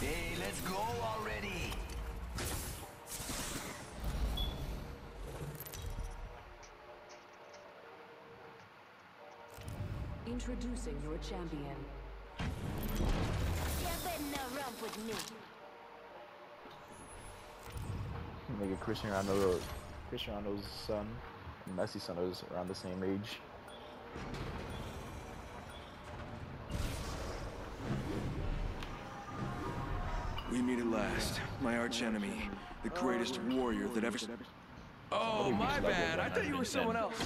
Hey, let's go already. Introducing your champion. You better not romp with me. Nigga Cristiano Ronaldo, Cristiano's son, Messi's son is around the same age. We meet at last. My arch enemy, the greatest warrior that ever. Oh, my bad. I thought you were someone else.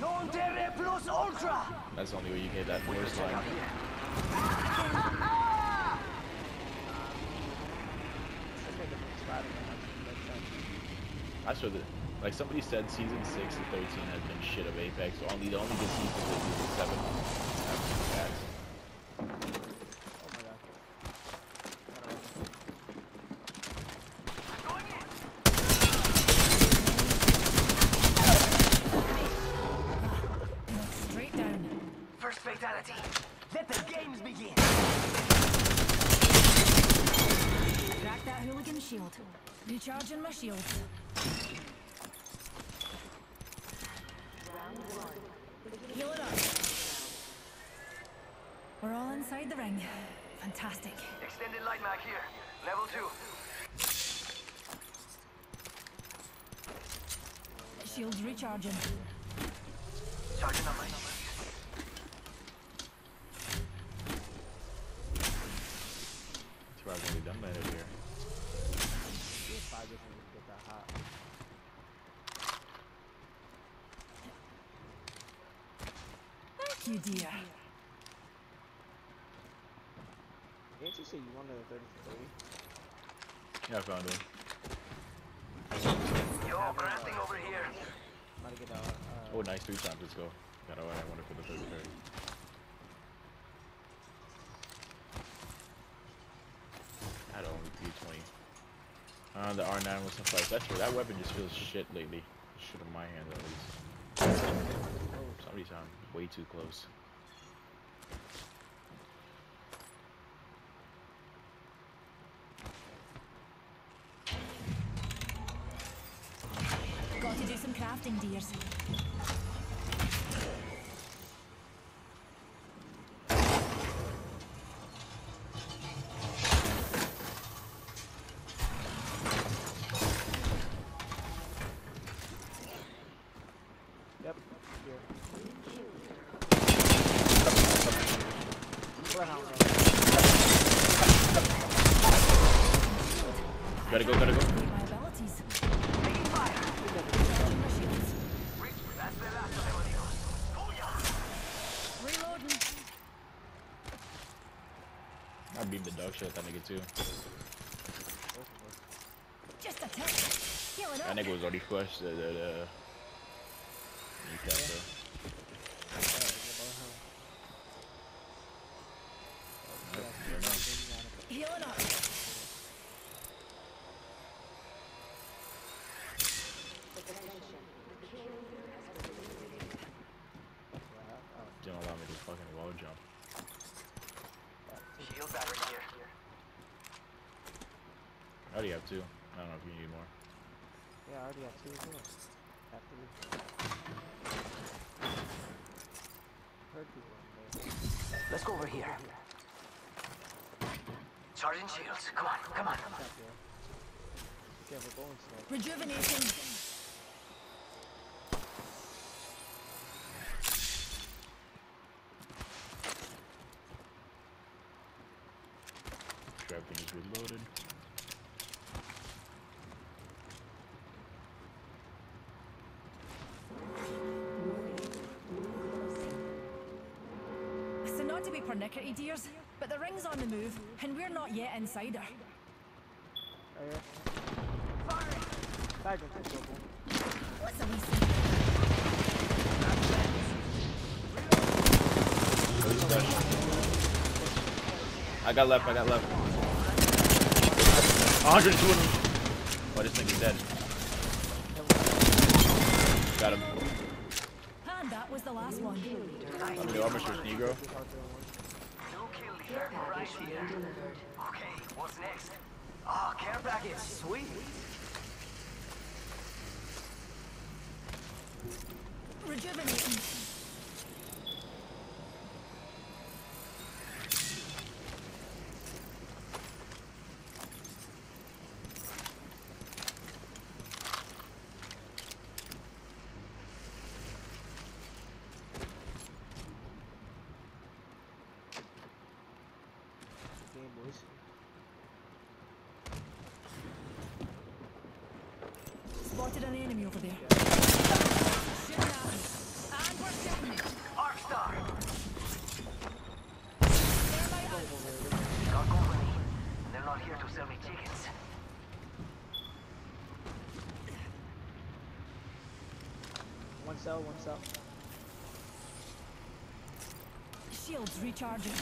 Non terre plus ultra. That's the only way you get that first line. I swear that, like somebody said, season six and thirteen has been shit of Apex. So only the only good seasons is season seven. That's facts. Straight down. First fatality. Let the games begin. Crack that hooligan shield. Recharging my shield. Heal it up. We're all inside the ring. Fantastic. Extended light mag here. Level two. Shields recharging. Charging on my 33. Yeah, I found one. Yo, granting over here. I'm to get out. Uh, oh, nice three times. Let's go. Got away. I wonder for the 33. Had only 320. Uh, the R9 was some fights. That's true. That weapon just feels shit lately. Shit in my hand, at least. Oh. Somebody's on way too close. Gotta go, gotta go. My abilities. Recharging my shields. That's the last of them, amigos. Booyah! Reloading. I beat the dog shit at that nigga too. Just. That nigga was already crushed. Uh, uh, uh. The, the, the... Newcastle. Yep, fair enough. Heal it up. Didn't allow me to fucking wall jump. Shield battery here. I already have two. I don't know if you need more. Yeah, I already have two as well. After me. Heard people in there. Let's go over here. Charging shields. Come on, come on. Stop there. Careful, going slow. Rejuvenation. Sure everything is reloaded. To be pernickety, dears, but the ring's on the move, and we're not yet inside her. Right here. Tiger. What's a wee secret? Please rush. I got left, I got left. 102 of them. Oh, this nigga's dead. Got him. And was the last one. I'm the armor search Negro. No kill Care package being delivered. Okay, what's next? Ah, care package, sweet. Rejuvenating. An enemy over there. Shooting at me. And we're shooting. Arc Star! Thermite out. Got company. They're not here to sell me tickets. One cell, one cell. Shields recharging.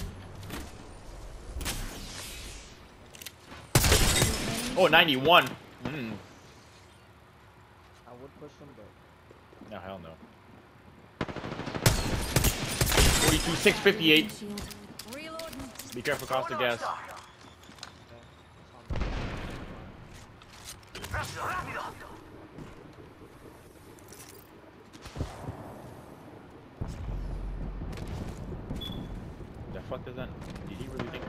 Oh, 91. Mm. I would push them, but No, hell no. 42, 658. Be careful, cost of gas. Arc Star! okay. That's on me. Rápido, rápido! The fuck does that? Did he really think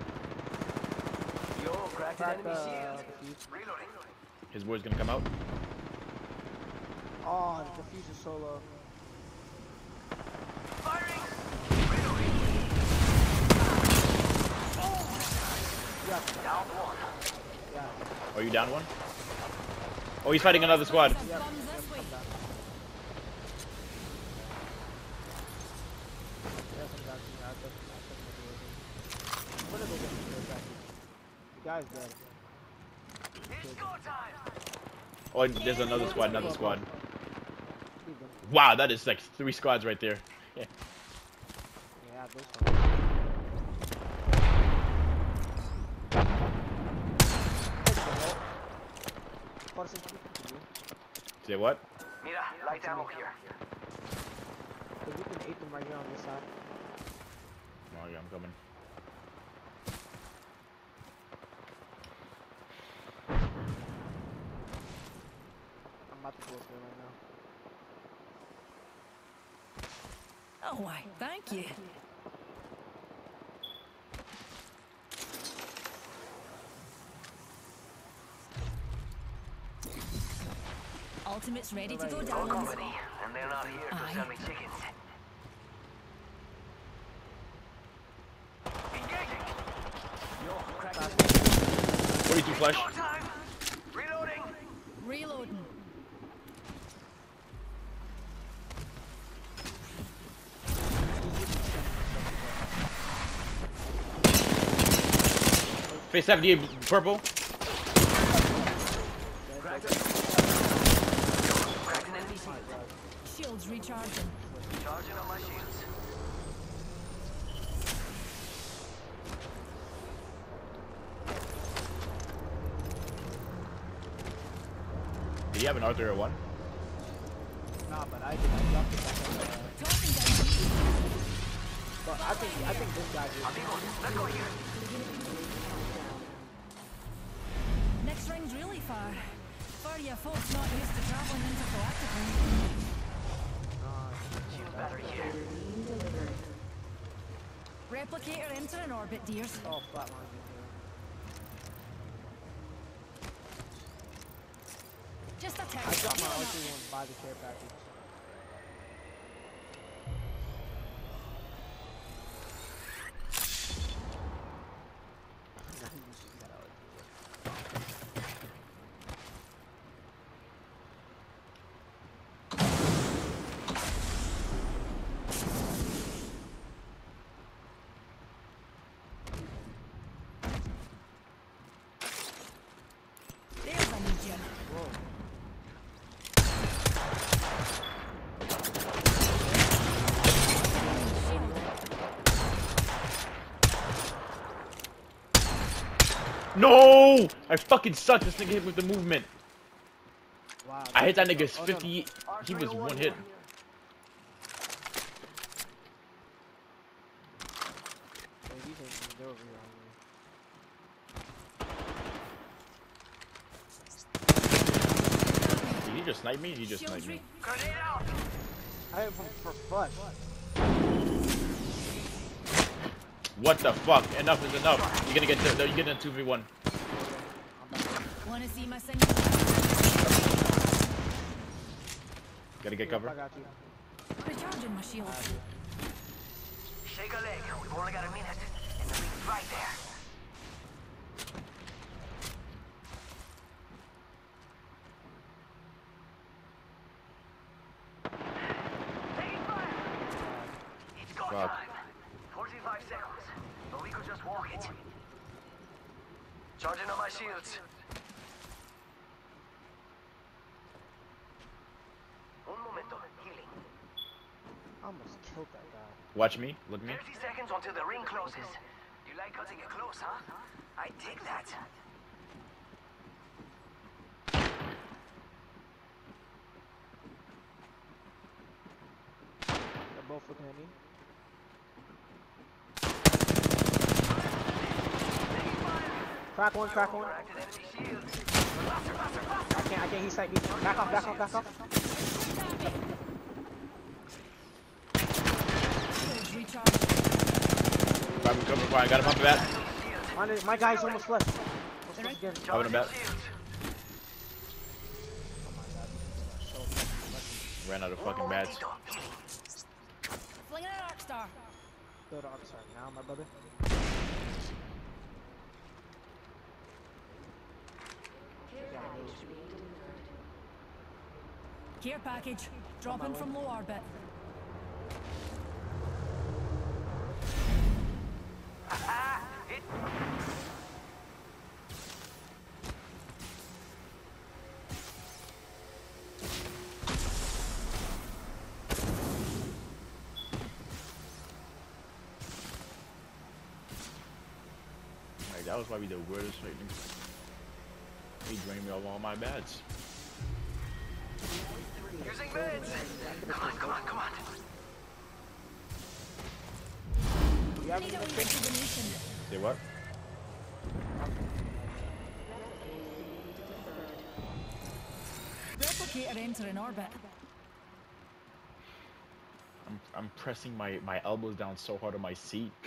Yo, cracked an Crack enemy shield. Reloading. his boy's gonna come out? Oh, the fuse is so low. Firing! Yeah, Down one. yeah. Are you down one? Oh, he's fighting another squad. Oh, there's another squad, another squad. Wow, that is like three squads right there. Yeah, those ones. Forcing to continue. Say what? Mira, light ammo here. Because we can aid them right here on this side. Oh, yeah, I'm coming. I'm about to go through right now. Oh, why, thank you. Ultimate's ready to go Got down. company, and they're not here to sell me tickets. Engaging! Yo, cracked an enemy 42 flash. Reloading! Reloading. Face 78 purple. Cracked an enemy shield. Shields recharging. Charging on my shields. Did he have an Arthur at oh one? Nah, but I did. I dropped it back on the- But I think I think this guy did. Amigos, let's go here. Next ring's really far. For you folks not used to traveling intergalactically. Shield battery here. Replicator entering orbit, dears. Oh, flatline. Just a I text. dropped my Healing R2 up. one by the care package. No! I fucking suck. This nigga hit with the movement. Wow, I hit that nigga's 50. He was one hit. Did he just snipe me? Did he just snipe me? I have him for fun. What the fuck? Enough is enough. You're gonna get to, you're getting a 2v1. Wanna see my? Gotta get cover. Recharging my shields. Shake a leg. We've only got a minute. And the ring's right there. Taking fire! It's go Fuck. time. 45 seconds. But we could just walk it. Charging on my shields. Un momento. Healing. Almost killed that guy. Watch me. Look at me. 30 seconds until the ring closes. You like cutting it close, huh? I dig that. They're both looking at me. Crack one, crack one. Active enemy shields. I can't, I can't, he sight me. Back off, back off, back off. Shields recharged. Grab him, cover fire. I got him up bat. My, my guy's almost left. Almost They're left again. Up in bat. Ran out of fucking bats. momentito. Healing. Flinging an. Go to Arc Star now, my brother. Care package. Dropping from low orbit. That was probably the weirdest fight. He drained me of all my bats. Using meds. Come on, come on, come on. You have Need any a wee next thing? rejuvenation. Say what? Replicator entering orbit. I'm, I'm pressing my, my elbows down so hard on my seat.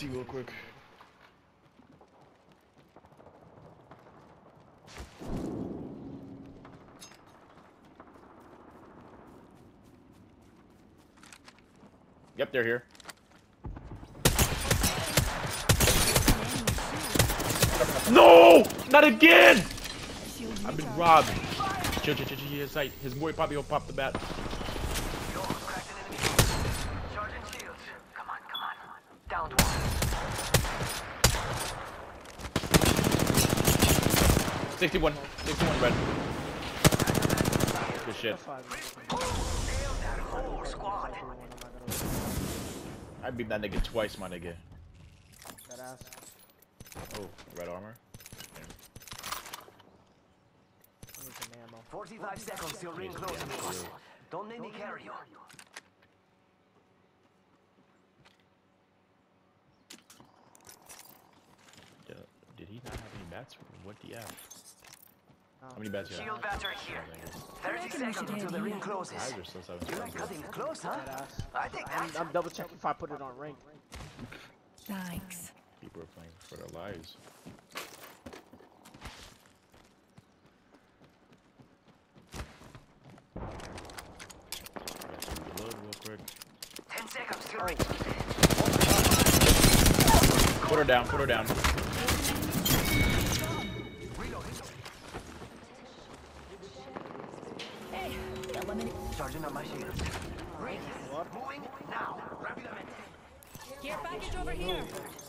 Turn off real quick. Yep, they're here. No! Not again! I've been robbed. Chill, chill, chill, chill, his sight. His boy probably will pop the bat. Yo, cracked an enemy shield. Charging shields. Come on, come on. Downed one. 61. 61 red. Good shit. That's fine. Nailed that whole squad. I beat that nigga twice, my nigga. That ass. Oh, red armor. I need some ammo. 45 seconds till ring closes. Don't make me carry you. Did, he not have any bats? What have? No. Oh. How many bats do you have? Shield battery here. I 30 reckon we seconds until the ring closes. Eyes are still seven You like cutting close, huh? I think I'm. I'm double checking if I put it on ring. Thanks. People are playing for their lives. Got some reload real quick. 10 seconds till ring. Put her down, put her down. Care package over here.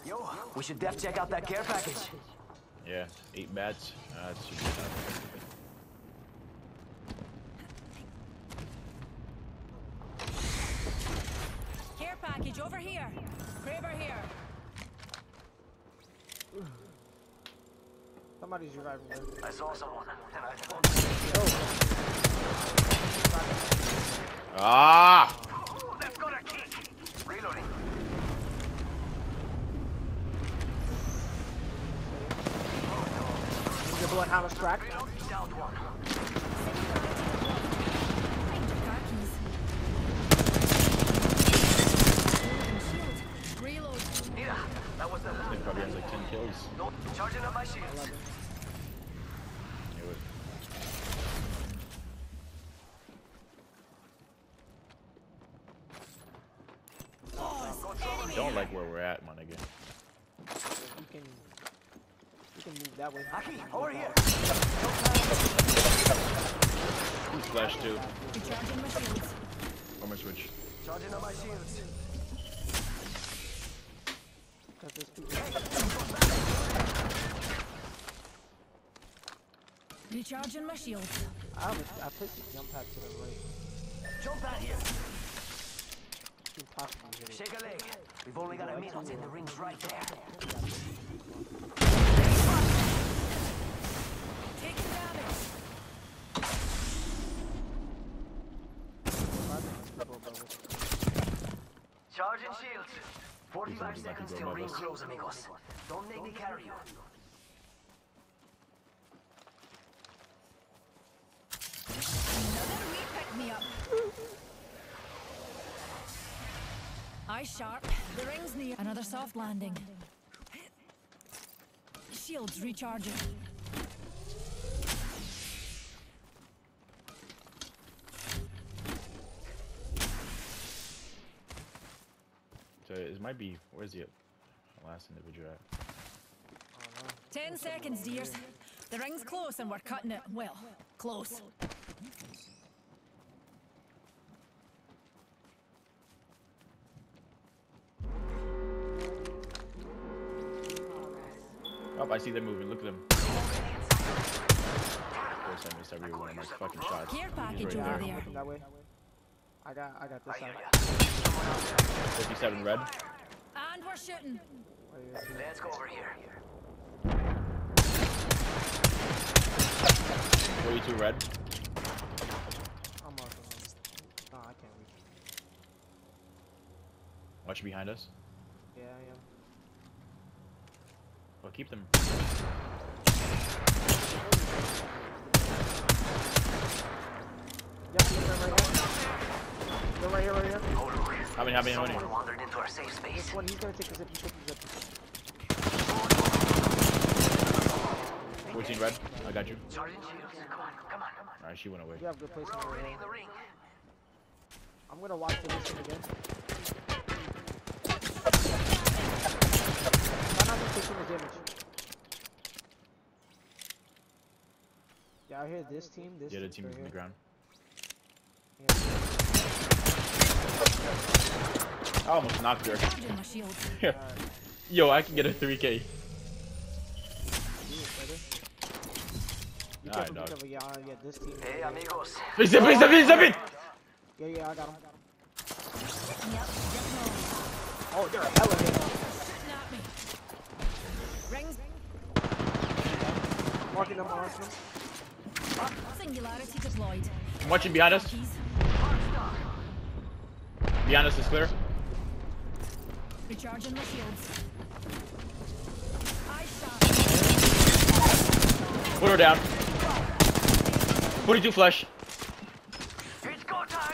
Yo, we should def check out that care package. Yeah, eight bats. Uh, that should be enough. Care package over here. Kraber here. Somebody's reviving. I saw someone, and I thought. Ah! They've got a kick. Reloading. Your bloodhound is cracked. Down one. Find your car keys. Shield. Reload. Mira, that was the He last. probably has like 10 kills. Charging up my shields. Knew it. Don't like where we're at, my nigga. You can, you can move that way. Aki, over here. Who's flash too? Recharging my shields. One more switch. Charging up um, my shields. Cause there's people. Recharging my shields. I have a, I placed a jump pad to the right. Jump out here. You can possibly hit it. Shake a leg. We've only got a minute and the ring's right there. Taking damage. People above us. Charging shields. 45 Something that can seconds till above ring us. close, amigos. Don't make me carry you. Eye sharp. The ring's near. Another soft landing. Shields recharging. So it might be. Where's the last individual at? Ten seconds, dears. The ring's close and we're cutting it. Well, close. Oh, I see them moving. Look at them. Of course, I missed every one of my fucking shots. Care package right over there. there. That way. I got, I got this I side. 57 red. And we're shooting. Right here, too. Let's go over here. 42 red. I'm marking them. Nah, I can't reach. Watch behind us. Yeah, I am. Well, keep them. Yep, they're right here. They're right here, right here. How many? How many? How many? Someone wandered into our safe space. This one, he's gonna take a zip. He's taking a zip. 14 red. I got you. Charging shields. Come on, come on, come on. Alright, she went away. You have good We're placement. already Right in the ring. I'm gonna watch the listen again. Try not to take too much damage. Yeah, I hear this team. This Yeah, the team team is on the ground. Yeah. I almost knocked her. Charging my shields. Alright, Yo, I can get a 3k. do it, brother. Be Alright, dog. Yeah, yeah, this team. Hey, amigos. Please, please, please, please. Yeah, yeah, I got him. Yep, yep, no. Oh, they're hella hit. Shooting at me. Rings. Marking them, marking them. Singularity deployed. I'm watching behind us. Behind us is clear. Recharging shields. Put her down. 42 flush. It's go time.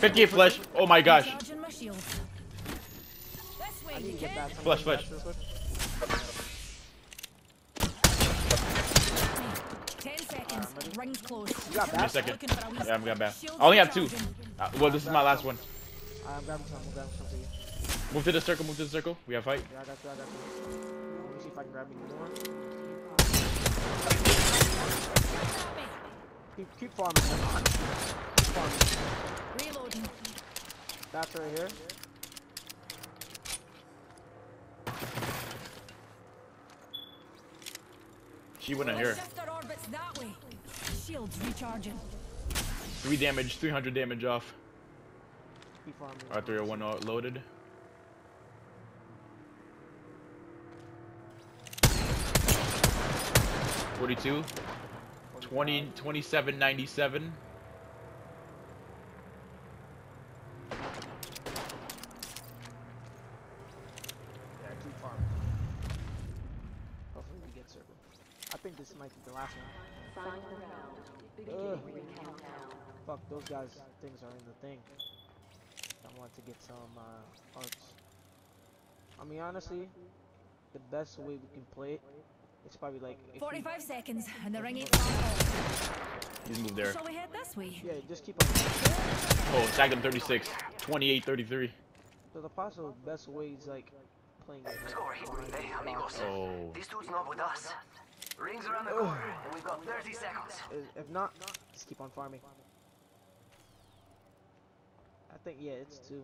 58 flush. Oh my gosh. Recharging my shields. This way, I need you to get kid. back. Flush, flush. Ten seconds. Rings close. You got Give me a back? second. Looking for a wee Yeah, I'm got back. Shields I only have two. Uh, well, this is my last one. I'm grabbing some, I'm grabbing some for you. Move to the circle. Move to the circle. We have fight. Yeah, I got you, I got you. Let me see if I can grab any more. Keep, keep farming, man. Keep farming. Reloading. That's right here. She wouldn't hear. Shields recharging. Three damage, 300 damage off. R301 loaded. Forty-two. 20, 27, 97. Guys' things are in the thing. I want to get some uh, arts. I mean, honestly, the best way we can play it, it's probably like if we- 45 seconds, and the ring is far He's moved there. Shall we head this way? Yeah, just keep on. Oh, tag him 36. 28 33. So the possible best way is like playing it. like, Sorry, hey, amigos. box. Oh. This dude's not with us. Rings around the corner, and we've got 30 seconds. If not, just keep on farming. I think, yeah, it's two.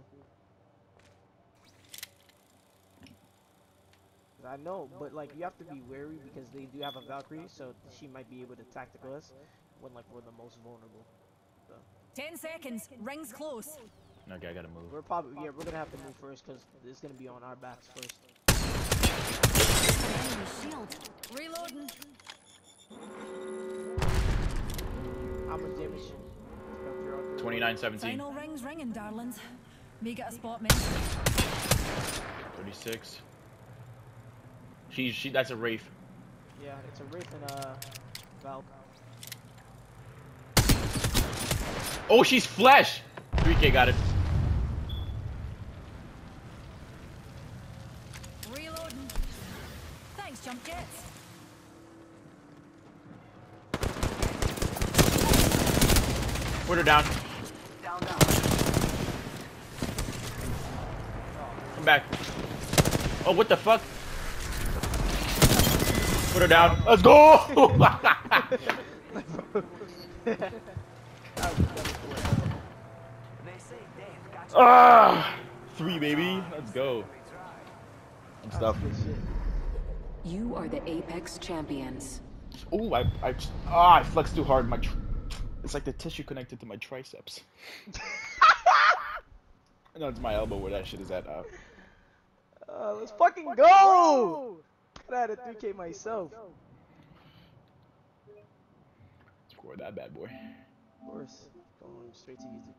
I know, but like you have to be wary because they do have a Valkyrie, so she might be able to tactical us when like we're the most vulnerable. So. Ten seconds. Rings close. Okay, I gotta move. We're probably yeah, we're gonna have to move first because it's gonna be on our backs first. Shield. Reloading. How much damage? 2917 phone's ringing, darlings. Me get a spot, man. 36. She, she, that's a Wraith. Yeah, it's a Wraith and a Valve. Oh, she's flesh! 3K got it. Reloading. Thanks, jump jets. Put her down. Oh, what the fuck? Put her down. Let's go! They say ah! Three, baby. Let's go. I'm stuffed. You are the Apex champions. Oh, I, I, ah, I flexed too hard. My, tr- it's like the tissue connected to my triceps. no, it's my elbow where that shit is at. Uh, Uh, let's fucking go! I had a 3k myself. score that bad boy. Of course, going straight to YouTube.